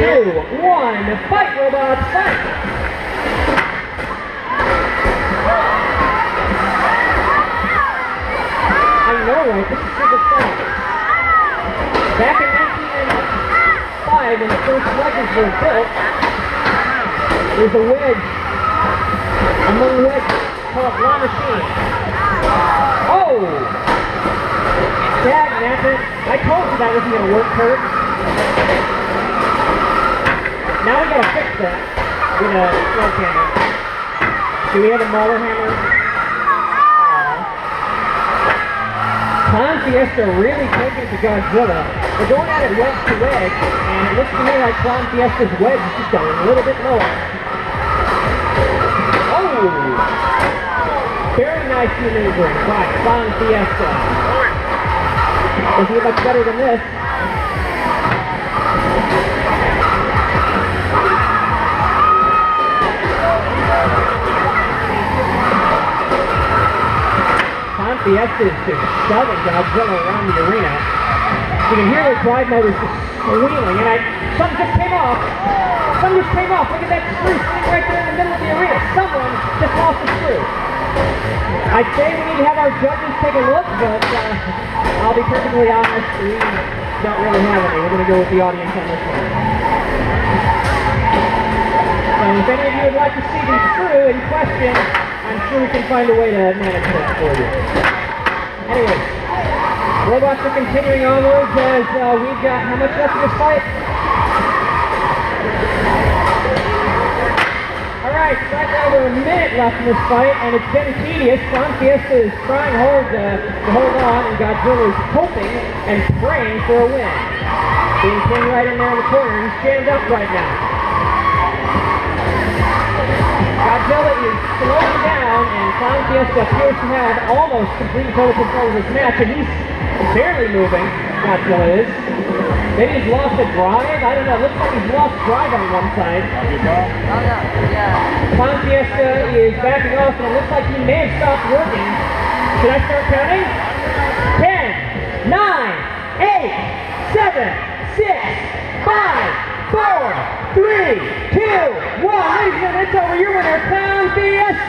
two, one, fight robots, fight! I know, right? This is super fun. Back in 1995, when the first Legends were built, there's a wedge among wedges called La Machine. Oh! Dag nabbit. I told you that wasn't going to work, Kurt. Now we gotta fix that with a sledgehammer. Do we have a mauler hammer? Uh, Clown Fiesta really taking it to Godzilla. We're going at it wedge to wedge, and it looks to me like Clown Fiesta's wedge is just going a little bit lower. Oh! Very nice maneuvering by Clown Fiesta. Doesn't get much better than this. Clown Fiesta is just shoving Godzilla around the arena. You can hear the drive motors squealing, and I, something just came off. Something just came off. Look at that screw sitting right there in the middle of the arena. Someone just lost a screw. I'd say we need to have our judges take a look, but uh, I'll be perfectly honest, we don't really have any. We're going to go with the audience on this one. So if any of you would like to see the screw in question, I'm sure we can find a way to manage that for you. Anyways, robots are continuing onwards as uh, we've got how much left of this fight? Alright, slightly over a minute left in this fight, and it's been tedious. Clown Fiesta is trying hard to, to hold on, and Godzilla is hoping and praying for a win. Being pinned right in there in the corner, he's jammed up right now. Godzilla is slowing down, and Clown Fiesta appears to have almost complete total control of this match, and he's barely moving, Godzilla is. Maybe he's lost a drive? I don't know. Looks like he's lost drive on one side. Oh, Clown Fiesta is backing off, and it looks like he may have stopped working. Should I start counting? 10, 9, 8, 7, 6, 5, 4, 3, 2, 1. Ladies and gentlemen, it's over. Your winner, Clown Fiesta!